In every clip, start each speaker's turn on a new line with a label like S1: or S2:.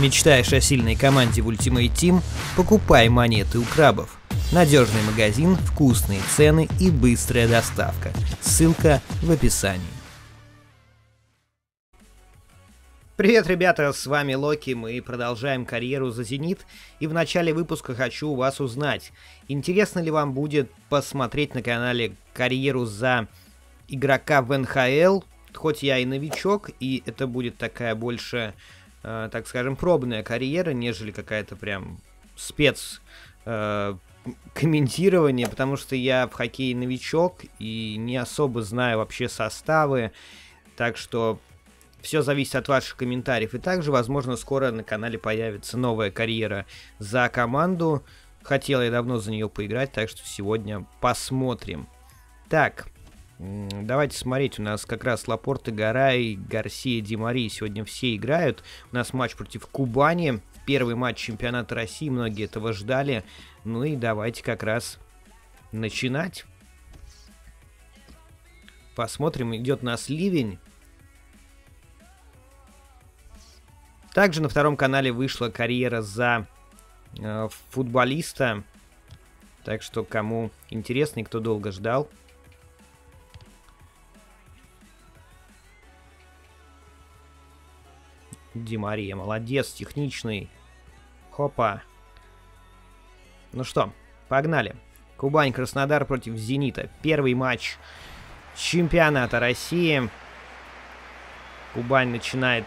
S1: Мечтаешь о сильной команде в Ultimate Team? Покупай монеты у крабов. Надежный магазин, вкусные цены и быстрая доставка. Ссылка в описании. Привет, ребята, с вами Локи, мы продолжаем карьеру за Зенит, и в начале выпуска хочу у вас узнать, интересно ли вам будет посмотреть на канале карьеру за игрока в НХЛ, хоть я и новичок, и это будет такая больше э, так скажем, пробная карьера, нежели какая-то прям спец э, комментирование, потому что я в хоккее новичок и не особо знаю вообще составы, так что все зависит от ваших комментариев. И также, возможно, скоро на канале появится новая карьера за команду. Хотел я давно за нее поиграть, так что сегодня посмотрим. Так, Давайте смотреть, у нас как раз Лапорта, Гарай, Гарсия, Димари сегодня все играют. У нас матч против Кубани, первый матч чемпионата России, многие этого ждали. Ну и давайте как раз начинать. Посмотрим, идет у нас ливень. Также на втором канале вышла карьера за э, футболиста. Так что, кому интересно и кто долго ждал, Ди Мария, молодец, техничный. Хопа. Ну что, погнали. Кубань-Краснодар против Зенита. Первый матч чемпионата России. Кубань начинает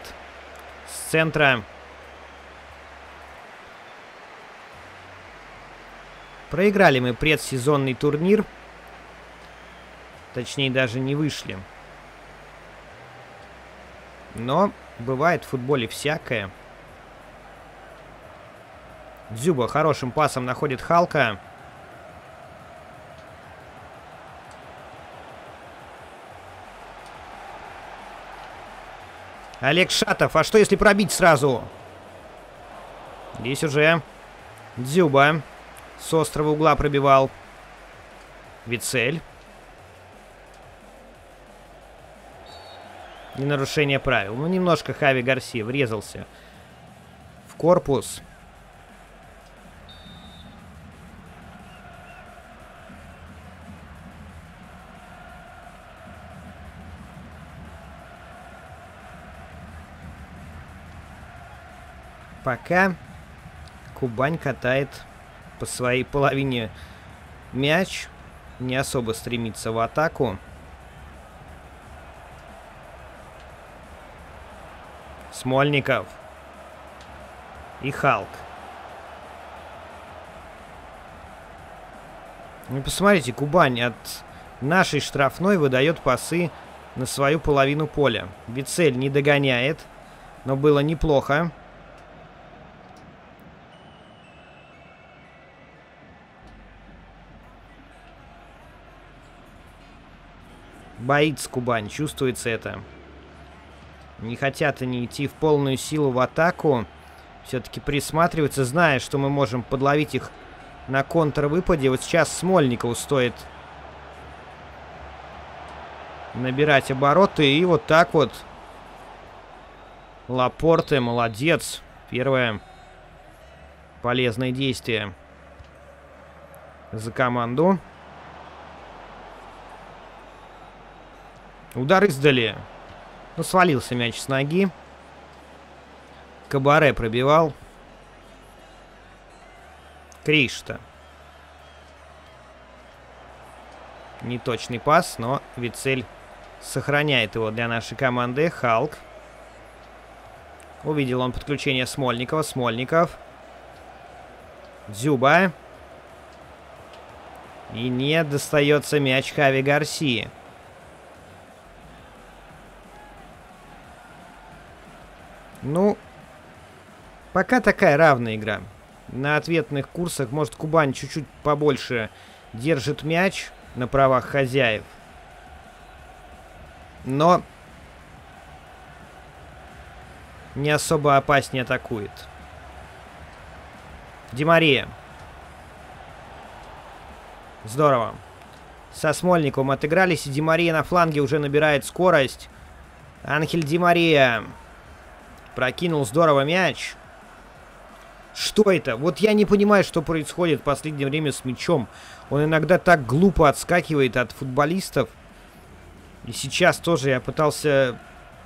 S1: с центра. Проиграли мы предсезонный турнир. Точнее, даже не вышли. Но Бывает в футболе всякое. Дзюба хорошим пасом находит Халка. Олег Шатов. А что если пробить сразу? Здесь уже Дзюба. С острого угла пробивал. Вицель. Не нарушение правил. Ну, немножко Хави Гарси врезался в корпус. Пока Кубань катает по своей половине мяч. Не особо стремится в атаку. Смольников. И Халк. Ну, посмотрите, Кубань от нашей штрафной выдает пасы на свою половину поля. Вицель не догоняет, но было неплохо. Боится Кубань, чувствуется это. Не хотят они идти в полную силу в атаку. Все-таки присматриваются, зная, что мы можем подловить их на контрвыпаде. Вот сейчас Смольникову стоит набирать обороты. И вот так вот. Лапорте, молодец. Первое полезное действие за команду. Удар издали. Ну, свалился мяч с ноги. Кабаре пробивал. Кришта. Неточный пас, но Вицель сохраняет его для нашей команды. Халк. Увидел он подключение Смольникова. Смольников. Дзюба. И не достается мяч Хави Гарсии. Ну, пока такая равная игра. На ответных курсах, может, Кубань чуть-чуть побольше держит мяч на правах хозяев. Но не особо опаснее атакует. Демария. Здорово. Со Смольниковым отыгрались, и Демария на фланге уже набирает скорость. Анхель Демария. Прокинул здорово мяч. Что это? Вот я не понимаю, что происходит в последнее время с мячом. Он иногда так глупо отскакивает от футболистов. И сейчас тоже я пытался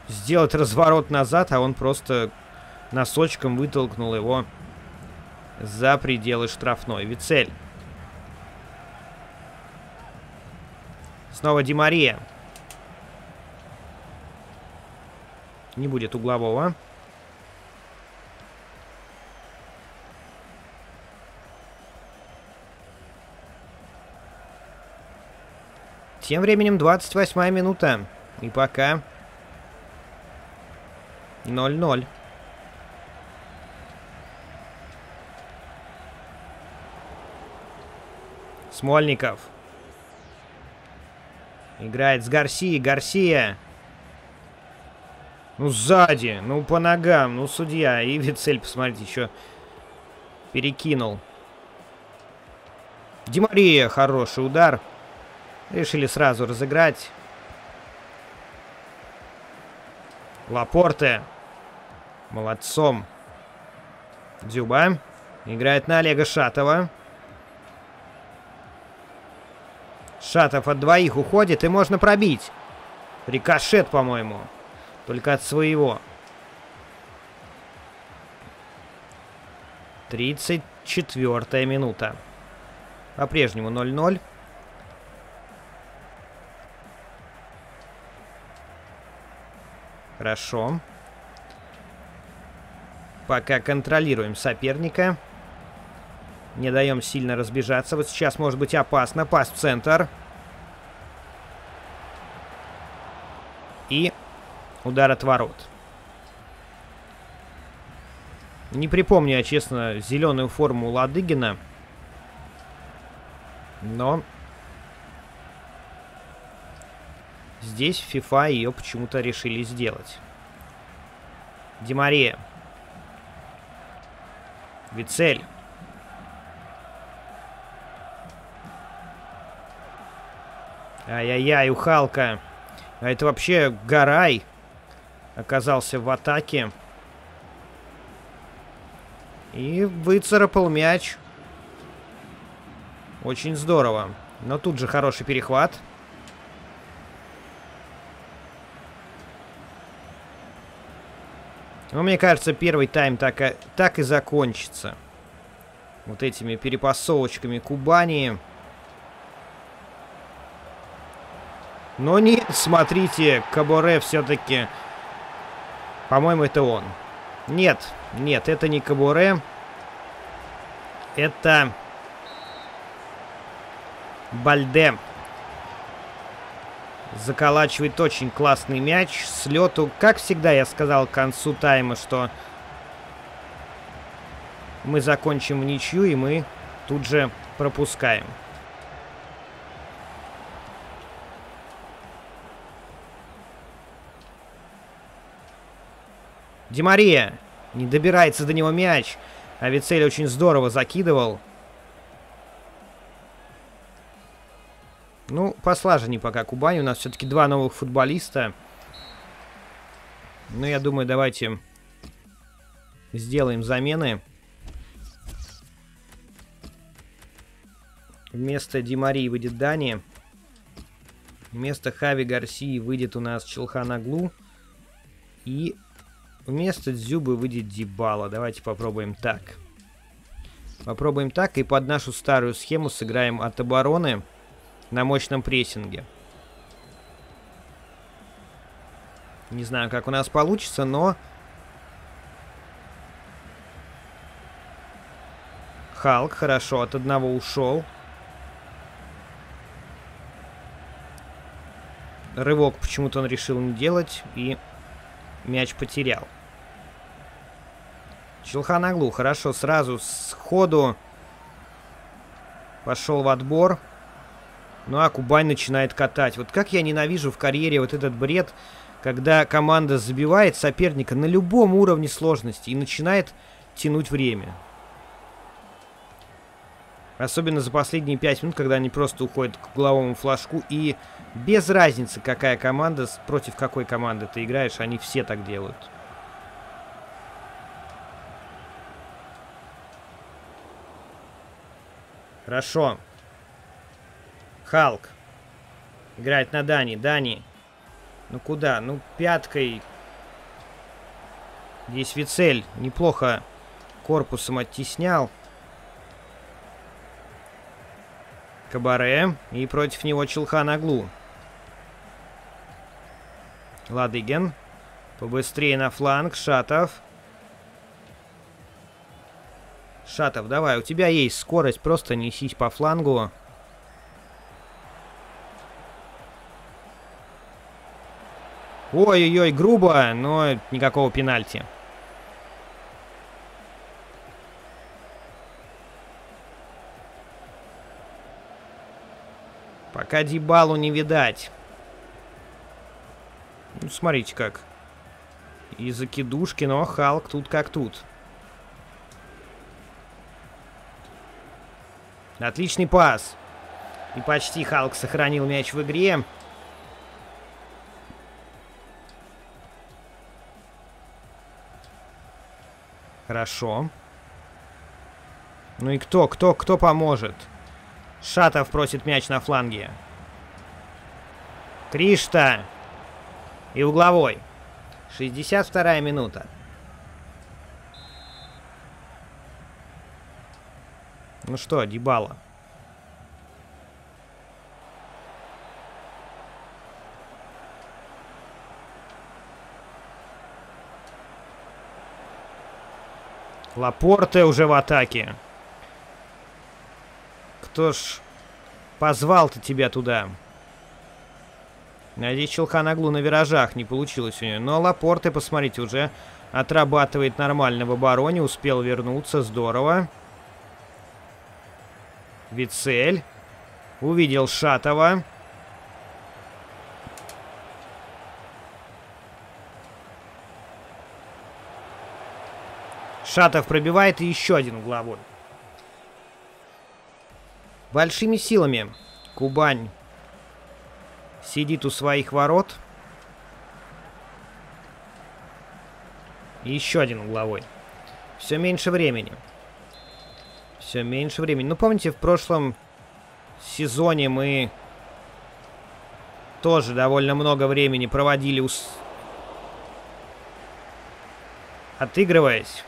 S1: сделать разворот назад, а он просто носочком вытолкнул его за пределы штрафной. Вицель. Снова Димария. Не будет углового. Тем временем 28 минута. И пока 0-0. Смольников. Играет с Гарсией. Гарсия. Ну, сзади. Ну, по ногам. Ну, судья. И Вицель, посмотрите, еще перекинул. Димария. Хороший удар. Решили сразу разыграть. Лапорте. Молодцом. Дзюба. Играет на Олега Шатова. Шатов от двоих уходит, и можно пробить. Рикошет, по-моему. Только от своего. 34 минута. По-прежнему 0-0. Хорошо. Пока контролируем соперника. Не даем сильно разбежаться. Вот сейчас может быть опасно. Пас в центр. И удар от ворот. Не припомню я, честно, зеленую форму Ладыгина. Но Здесь FIFA ее почему-то решили сделать. Демария. Вицель. Ай-яй-яй, ухалка. А это вообще Гарай оказался в атаке. И выцарапал мяч. Очень здорово. Но тут же хороший перехват. Ну, мне кажется, первый тайм так, и, так и закончится. Вот этими перепасовочками Кубани. Но нет, смотрите, Каборе все-таки... По-моему, это он. Нет, нет, это не Каборе. Это... Бальде заколачивает очень классный мяч с лету. Как всегда, я сказал к концу тайма, что мы закончим в ничью, и мы тут же пропускаем. Демария не добирается до него мяч. А Вицель очень здорово закидывал. Ну, послаженнее пока Кубань. У нас все-таки два новых футболиста. Ну, я думаю, давайте сделаем замены. Вместо Димарии выйдет Дани. Вместо Хави Гарсии выйдет у нас Челханаглу. И вместо Дзюбы выйдет Дибала. Давайте попробуем так. Попробуем так и под нашу старую схему сыграем от обороны на мощном прессинге. Не знаю, как у нас получится, но... Халк хорошо от одного ушел. Рывок почему-то он решил не делать и мяч потерял. Челханаглу хорошо сразу с ходу пошел в отбор. Ну а Кубань начинает катать. Вот как я ненавижу в карьере вот этот бред, когда команда забивает соперника на любом уровне сложности и начинает тянуть время. Особенно за последние 5 минут, когда они просто уходят к угловому флажку. И без разницы, какая команда, против какой команды ты играешь, они все так делают. Хорошо. Халк. Играет на Дани. Дани. Ну куда? Ну пяткой. Здесь Вицель. Неплохо корпусом оттеснял. Кабаре. И против него Челхан Аглу. Ладыгин. Побыстрее на фланг. Шатов. Шатов, давай, у тебя есть скорость, просто несись по флангу. Ой-ой-ой, грубо, но никакого пенальти. Пока Дибалу не видать. Ну, смотрите как. И закидушки, но Халк тут как тут. Отличный пас. И почти Халк сохранил мяч в игре. Хорошо. Ну и кто, кто, кто поможет? Шатов просит мяч на фланге. Кришта. И угловой. 62 минута. Ну что, Дебала? Лапорте уже в атаке. Кто ж позвал-то тебя туда? Надеюсь, Челханаглу на виражах не получилось у нее. Но Лапорте, посмотрите, уже отрабатывает нормально в обороне. Успел вернуться, здорово. Вицель. Увидел Шатова. Шатов пробивает и еще один угловой. Большими силами Кубань сидит у своих ворот. Еще один угловой. Все меньше времени. Все меньше времени. Ну, помните, в прошлом сезоне мы тоже довольно много времени проводили ус... отыгрываясь.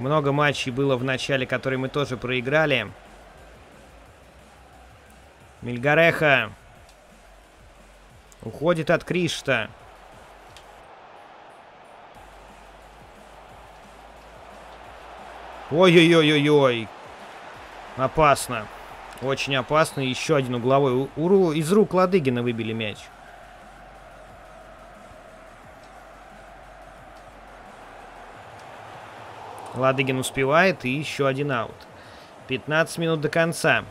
S1: Много матчей было в начале, которые мы тоже проиграли. Мильгареха уходит от Кришта. Ой-ой-ой-ой-ой. Опасно. Очень опасно. Еще один угловой. Из рук Ладыгина выбили мяч. Ладыгин успевает. И еще один аут. 15 минут до конца.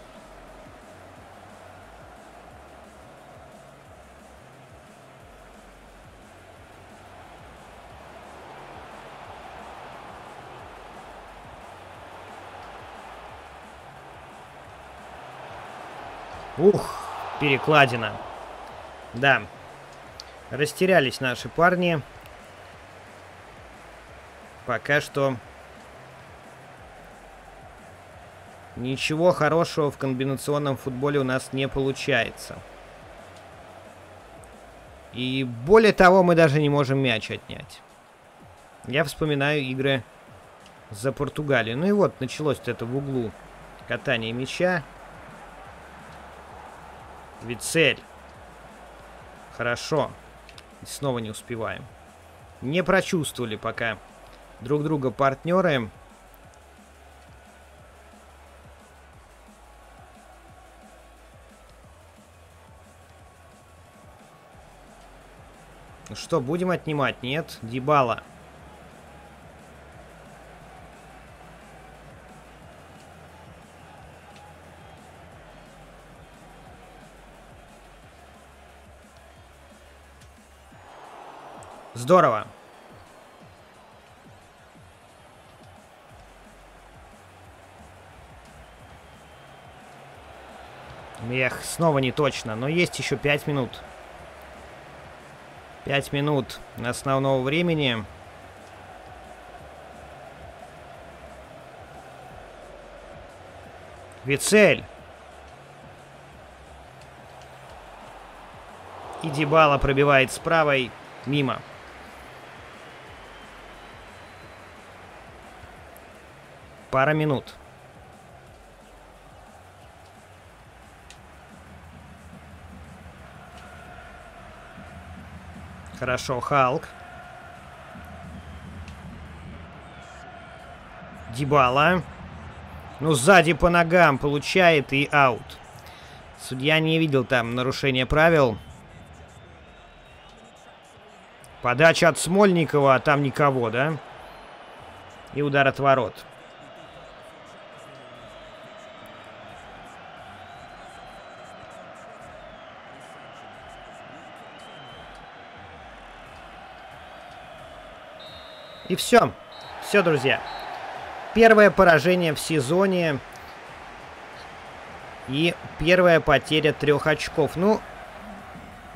S1: Ух, перекладина. Да. Растерялись наши парни. Пока что... Ничего хорошего в комбинационном футболе у нас не получается. И более того, мы даже не можем мяч отнять. Я вспоминаю игры за Португалию. Ну и вот, началось это в углу катание мяча. Вицель. Хорошо. снова не успеваем. Не прочувствовали пока друг друга партнеры. Что, будем отнимать? Нет? Дебала. Здорово. Эх, снова не точно, но есть еще пять минут. 5 минут основного времени. Вицель. И Дебала пробивает с правой мимо. Пара минут. Хорошо, Халк. Дебала. Ну, сзади по ногам получает и аут. Судья не видел там нарушения правил. Подача от Смольникова, а там никого, да? И удар от ворот. И все. Все, друзья. Первое поражение в сезоне. И первая потеря трех очков. Ну,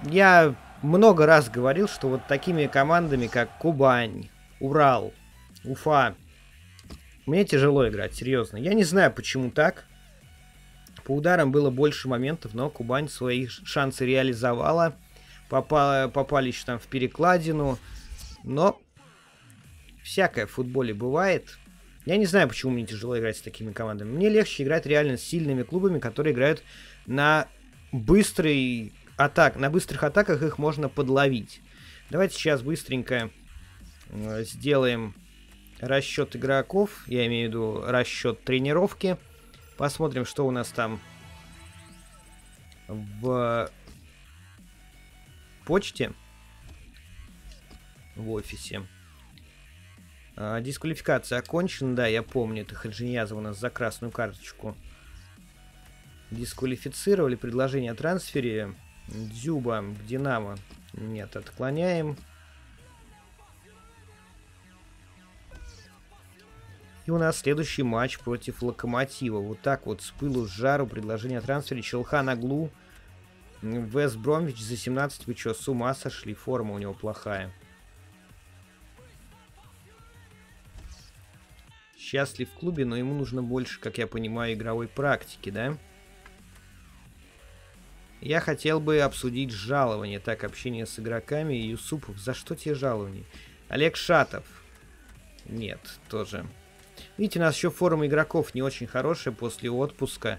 S1: я много раз говорил, что вот такими командами, как Кубань, Урал, Уфа, мне тяжело играть, серьезно. Я не знаю, почему так. По ударам было больше моментов, но Кубань свои шансы реализовала. Попала, попали еще там в перекладину. Но всякое в футболе бывает. Я не знаю, почему мне тяжело играть с такими командами. Мне легче играть реально с сильными клубами, которые играют на быстрый атак, на быстрых атаках их можно подловить. Давайте сейчас быстренько э, сделаем расчет игроков, я имею в виду расчет тренировки. Посмотрим, что у нас там в почте, в офисе. А, дисквалификация окончена, да, я помню, это Хаджиньязов у нас за красную карточку дисквалифицировали. Предложение о трансфере Дзюба Динамо. Нет, отклоняем. И у нас следующий матч против Локомотива. Вот так вот, с пылу, с жару, предложение о трансфере. Челхан Аглу, Вест Бромвич за 17. Вы что, с ума сошли? Форма у него плохая. Счастлив в клубе, но ему нужно больше, как я понимаю, игровой практики, да? Я хотел бы обсудить жалование. Так, общение с игроками. Юсупов, за что тебе жалование? Олег Шатов. Нет, тоже. Видите, у нас еще форма игроков не очень хорошая после отпуска,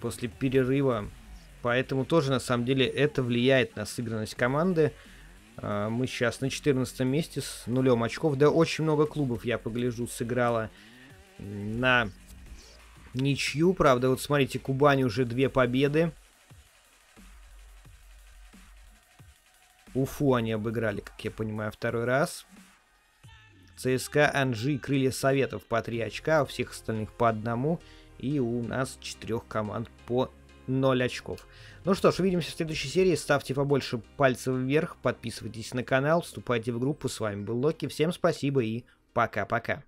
S1: после перерыва. Поэтому тоже, на самом деле, это влияет на сыгранность команды. А, мы сейчас на 14 месте с нулем очков. Да очень много клубов, я погляжу, сыграла на ничью. Правда, вот смотрите, Кубань уже две победы. Уфу они обыграли, как я понимаю, второй раз. ЦСКА, Анжи Крылья Советов по 3 очка, у всех остальных по одному. И у нас четырех команд по 0 очков. Ну что ж, увидимся в следующей серии. Ставьте побольше пальцев вверх, подписывайтесь на канал, вступайте в группу. С вами был Локи. Всем спасибо и пока-пока.